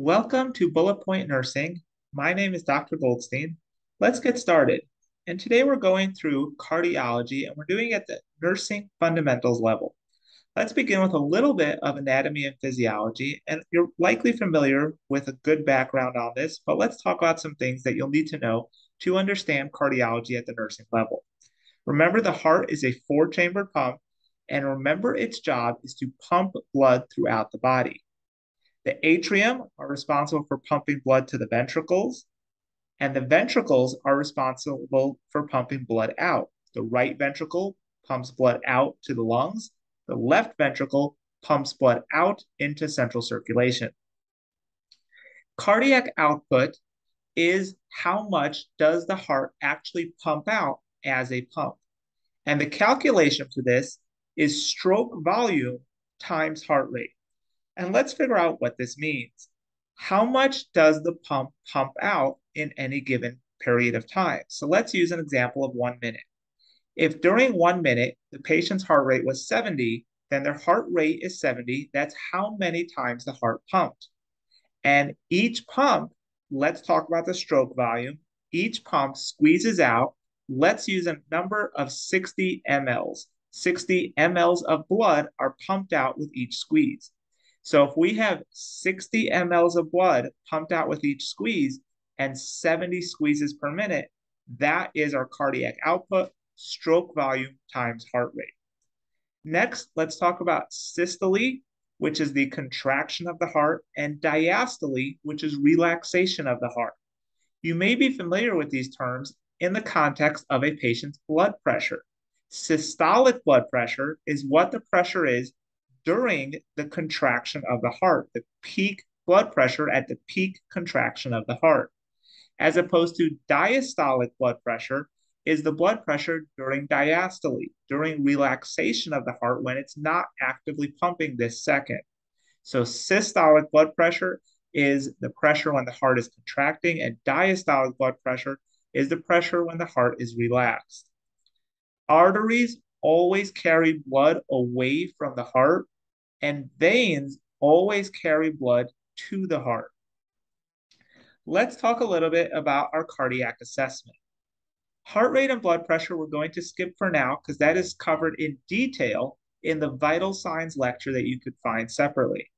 Welcome to Bullet Point Nursing. My name is Dr. Goldstein. Let's get started. And today we're going through cardiology and we're doing it at the nursing fundamentals level. Let's begin with a little bit of anatomy and physiology. And you're likely familiar with a good background on this, but let's talk about some things that you'll need to know to understand cardiology at the nursing level. Remember, the heart is a four chambered pump, and remember its job is to pump blood throughout the body. The atrium are responsible for pumping blood to the ventricles, and the ventricles are responsible for pumping blood out. The right ventricle pumps blood out to the lungs, the left ventricle pumps blood out into central circulation. Cardiac output is how much does the heart actually pump out as a pump. And the calculation for this is stroke volume times heart rate. And let's figure out what this means. How much does the pump pump out in any given period of time? So let's use an example of one minute. If during one minute the patient's heart rate was 70, then their heart rate is 70. That's how many times the heart pumped. And each pump, let's talk about the stroke volume. Each pump squeezes out, let's use a number of 60 mLs. 60 mLs of blood are pumped out with each squeeze. So if we have 60 mLs of blood pumped out with each squeeze and 70 squeezes per minute, that is our cardiac output, stroke volume times heart rate. Next, let's talk about systole, which is the contraction of the heart, and diastole, which is relaxation of the heart. You may be familiar with these terms in the context of a patient's blood pressure. Systolic blood pressure is what the pressure is during the contraction of the heart, the peak blood pressure at the peak contraction of the heart, as opposed to diastolic blood pressure is the blood pressure during diastole, during relaxation of the heart when it's not actively pumping this second. So systolic blood pressure is the pressure when the heart is contracting, and diastolic blood pressure is the pressure when the heart is relaxed. Arteries always carry blood away from the heart and veins always carry blood to the heart. Let's talk a little bit about our cardiac assessment. Heart rate and blood pressure we're going to skip for now because that is covered in detail in the vital signs lecture that you could find separately.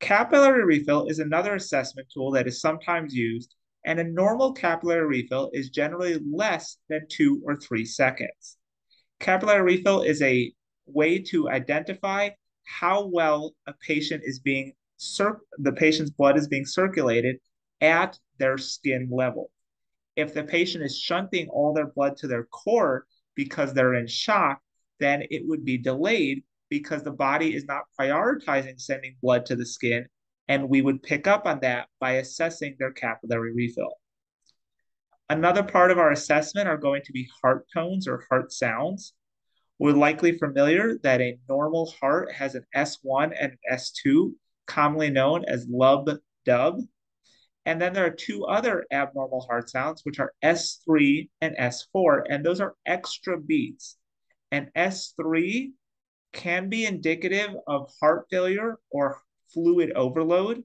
Capillary refill is another assessment tool that is sometimes used, and a normal capillary refill is generally less than two or three seconds. Capillary refill is a way to identify how well a patient is being cir- the patient's blood is being circulated at their skin level. If the patient is shunting all their blood to their core because they're in shock, then it would be delayed because the body is not prioritizing sending blood to the skin. And we would pick up on that by assessing their capillary refill. Another part of our assessment are going to be heart tones or heart sounds. We're likely familiar that a normal heart has an S1 and an S2, commonly known as lub dub. And then there are two other abnormal heart sounds, which are S3 and S4, and those are extra beats. And S3 can be indicative of heart failure or fluid overload.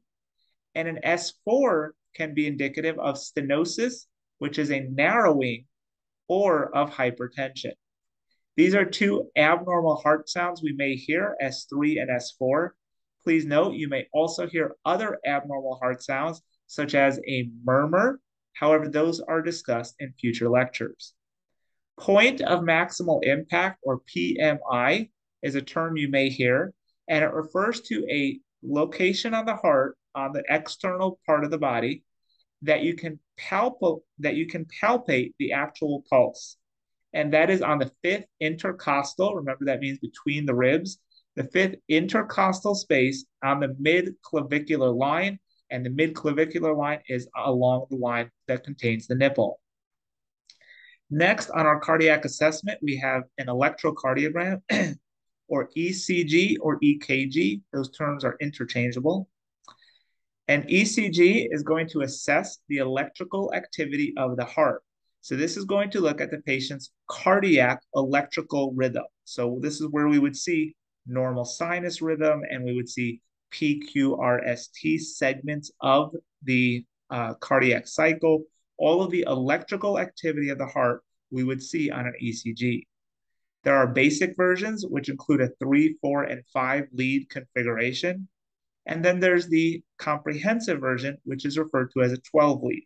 And an S4 can be indicative of stenosis, which is a narrowing, or of hypertension. These are two abnormal heart sounds we may hear, S3 and S4. Please note you may also hear other abnormal heart sounds, such as a murmur. However, those are discussed in future lectures. Point of maximal impact, or PMI, is a term you may hear, and it refers to a location on the heart on the external part of the body that you can palpate that you can palpate the actual pulse and that is on the fifth intercostal. Remember, that means between the ribs, the fifth intercostal space on the mid clavicular line, and the mid clavicular line is along the line that contains the nipple. Next, on our cardiac assessment, we have an electrocardiogram or ECG or EKG. Those terms are interchangeable. An ECG is going to assess the electrical activity of the heart. So this is going to look at the patient's cardiac electrical rhythm. So this is where we would see normal sinus rhythm and we would see PQRST segments of the uh, cardiac cycle, all of the electrical activity of the heart we would see on an ECG. There are basic versions, which include a three, four, and five lead configuration. And then there's the comprehensive version, which is referred to as a 12 lead.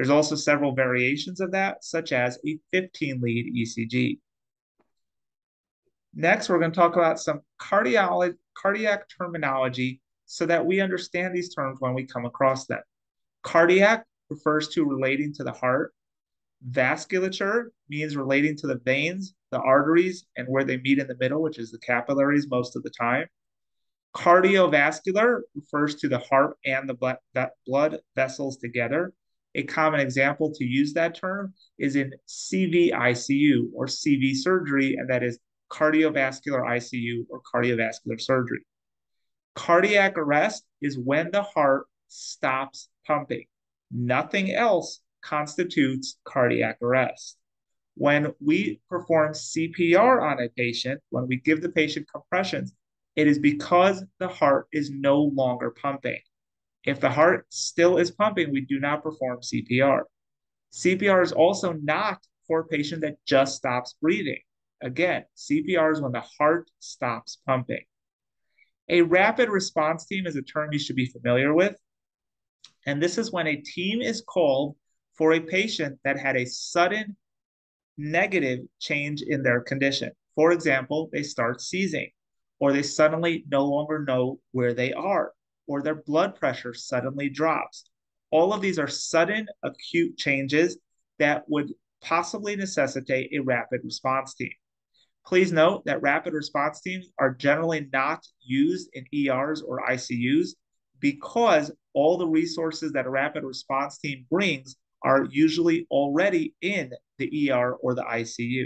There's also several variations of that, such as a 15 lead ECG. Next, we're going to talk about some cardiac terminology so that we understand these terms when we come across them. Cardiac refers to relating to the heart. Vasculature means relating to the veins, the arteries, and where they meet in the middle, which is the capillaries most of the time. Cardiovascular refers to the heart and the blood vessels together. A common example to use that term is in CVICU or CV surgery, and that is cardiovascular ICU or cardiovascular surgery. Cardiac arrest is when the heart stops pumping. Nothing else constitutes cardiac arrest. When we perform CPR on a patient, when we give the patient compressions, it is because the heart is no longer pumping. If the heart still is pumping, we do not perform CPR. CPR is also not for a patient that just stops breathing. Again, CPR is when the heart stops pumping. A rapid response team is a term you should be familiar with. And this is when a team is called for a patient that had a sudden negative change in their condition. For example, they start seizing, or they suddenly no longer know where they are, or their blood pressure suddenly drops. All of these are sudden acute changes that would possibly necessitate a rapid response team. Please note that rapid response teams are generally not used in ERs or ICUs because all the resources that a rapid response team brings are usually already in the ER or the ICU.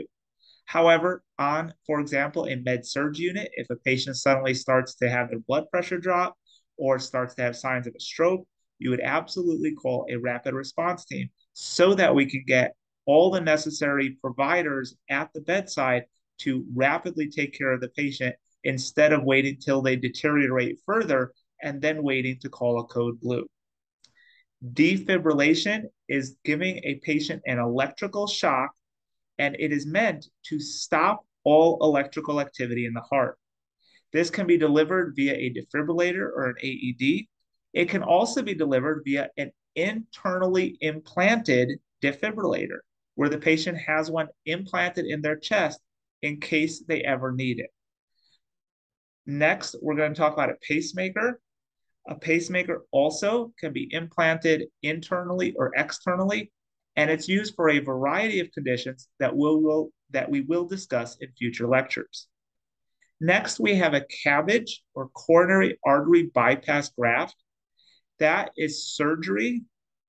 However, on, for example, a med surg unit, if a patient suddenly starts to have their blood pressure drop or starts to have signs of a stroke, you would absolutely call a rapid response team so that we can get all the necessary providers at the bedside to rapidly take care of the patient instead of waiting till they deteriorate further and then waiting to call a code blue. Defibrillation is giving a patient an electrical shock, and it is meant to stop all electrical activity in the heart. This can be delivered via a defibrillator or an AED. It can also be delivered via an internally implanted defibrillator, where the patient has one implanted in their chest in case they ever need it. Next, we're going to talk about a pacemaker. A pacemaker also can be implanted internally or externally, and it's used for a variety of conditions that, we'll, that we will discuss in future lectures. Next, we have a CABG or coronary artery bypass graft. That is surgery,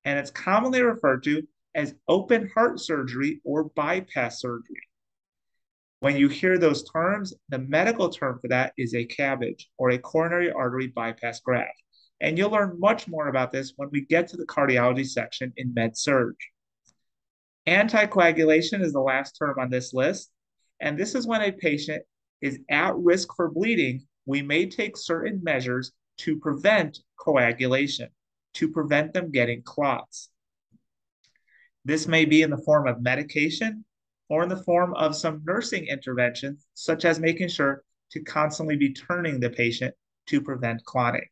and it's commonly referred to as open heart surgery or bypass surgery. When you hear those terms, the medical term for that is a CABG or a coronary artery bypass graft. And you'll learn much more about this when we get to the cardiology section in med-surg. Anticoagulation is the last term on this list. And this is when a patient is at risk for bleeding, we may take certain measures to prevent coagulation, to prevent them getting clots. This may be in the form of medication or in the form of some nursing interventions, such as making sure to constantly be turning the patient to prevent clotting.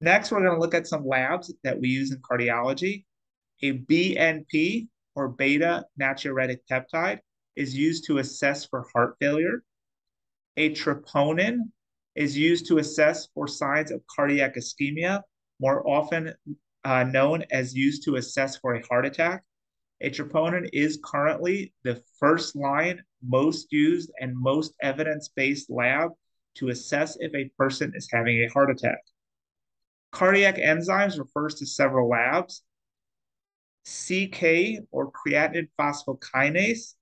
Next, we're going to look at some labs that we use in cardiology. A BNP, or beta natriuretic peptide, is used to assess for heart failure. A troponin is used to assess for signs of cardiac ischemia, more often uh, known as used to assess for a heart attack. A troponin is currently the first line, most used, and most evidence based lab to assess if a person is having a heart attack. Cardiac enzymes refers to several labs. CK or creatine phosphokinase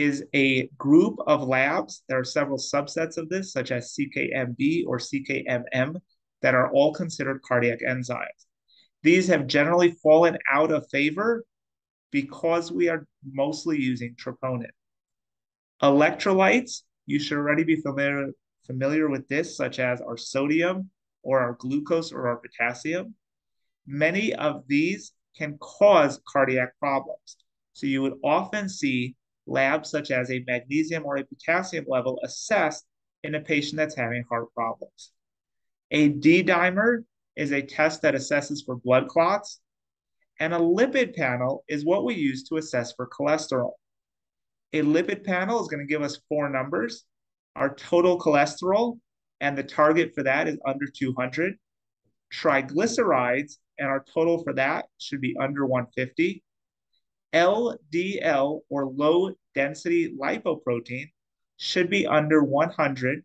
is a group of labs. There are several subsets of this, such as CKMB or CKMM, that are all considered cardiac enzymes. These have generally fallen out of favor because we are mostly using troponin. Electrolytes, you should already be familiar, familiar with this, such as our sodium, or our glucose or our potassium, many of these can cause cardiac problems. So you would often see labs such as a magnesium or a potassium level assessed in a patient that's having heart problems. A D-dimer is a test that assesses for blood clots, and a lipid panel is what we use to assess for cholesterol. A lipid panel is going to give us four numbers, our total cholesterol, and the target for that is under 200. Triglycerides, and our total for that should be under 150. LDL, or low density lipoprotein, should be under 100.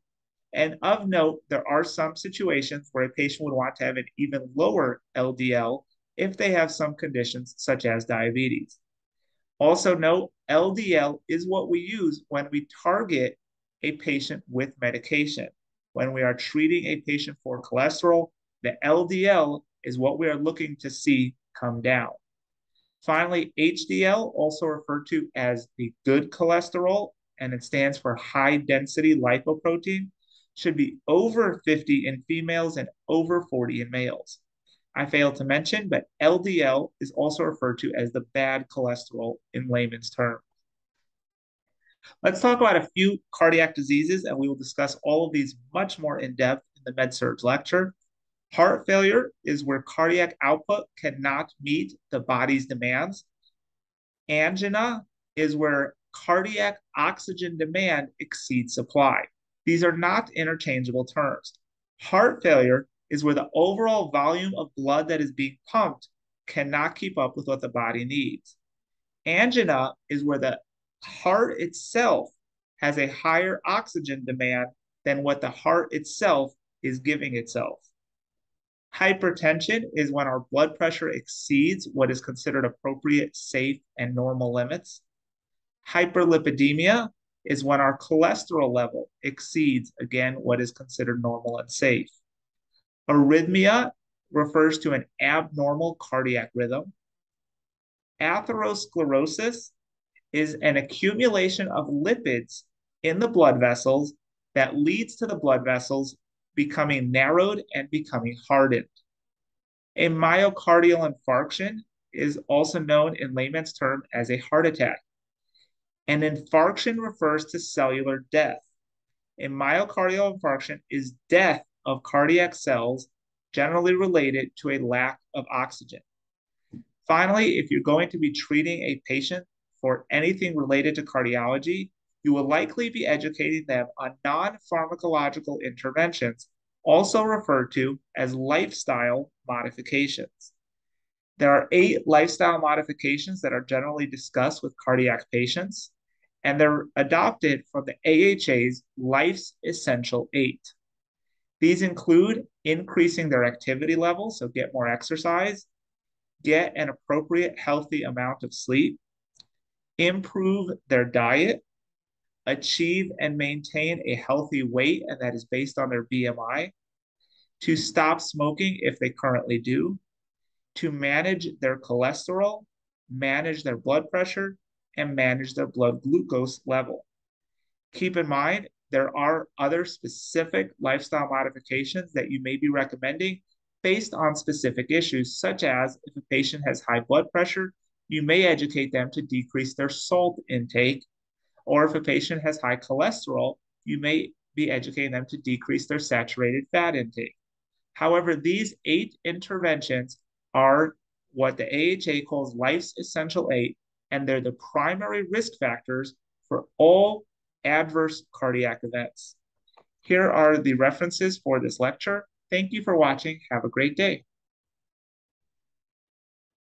And of note, there are some situations where a patient would want to have an even lower LDL if they have some conditions such as diabetes. Also note, LDL is what we use when we target a patient with medication. When we are treating a patient for cholesterol, the LDL is what we are looking to see come down. Finally, HDL, also referred to as the good cholesterol, and it stands for high density lipoprotein, should be over 50 in females and over 40 in males. I failed to mention, but LDL is also referred to as the bad cholesterol in layman's terms. Let's talk about a few cardiac diseases, and we will discuss all of these much more in depth in the MedSurg lecture. Heart failure is where cardiac output cannot meet the body's demands. Angina is where cardiac oxygen demand exceeds supply. These are not interchangeable terms. Heart failure is where the overall volume of blood that is being pumped cannot keep up with what the body needs. Angina is where the heart itself has a higher oxygen demand than what the heart itself is giving itself. Hypertension is when our blood pressure exceeds what is considered appropriate, safe, and normal limits. Hyperlipidemia is when our cholesterol level exceeds, again, what is considered normal and safe. Arrhythmia refers to an abnormal cardiac rhythm. Atherosclerosis is an accumulation of lipids in the blood vessels that leads to the blood vessels becoming narrowed and becoming hardened. A myocardial infarction is also known in layman's term as a heart attack. An infarction refers to cellular death. A myocardial infarction is death of cardiac cells generally related to a lack of oxygen. Finally, if you're going to be treating a patient for anything related to cardiology, you will likely be educating them on non pharmacological interventions, also referred to as lifestyle modifications. There are eight lifestyle modifications that are generally discussed with cardiac patients, and they're adopted from the AHA's Life's Essential Eight. These include increasing their activity level, so get more exercise, get an appropriate healthy amount of sleep, improve their diet, achieve and maintain a healthy weight, and that is based on their BMI, to stop smoking if they currently do, to manage their cholesterol, manage their blood pressure, and manage their blood glucose level. Keep in mind, there are other specific lifestyle modifications that you may be recommending based on specific issues, such as if a patient has high blood pressure, you may educate them to decrease their salt intake. Or if a patient has high cholesterol, you may be educating them to decrease their saturated fat intake. However, these eight interventions are what the AHA calls life's essential eight, and they're the primary risk factors for all adverse cardiac events. Here are the references for this lecture. Thank you for watching. Have a great day.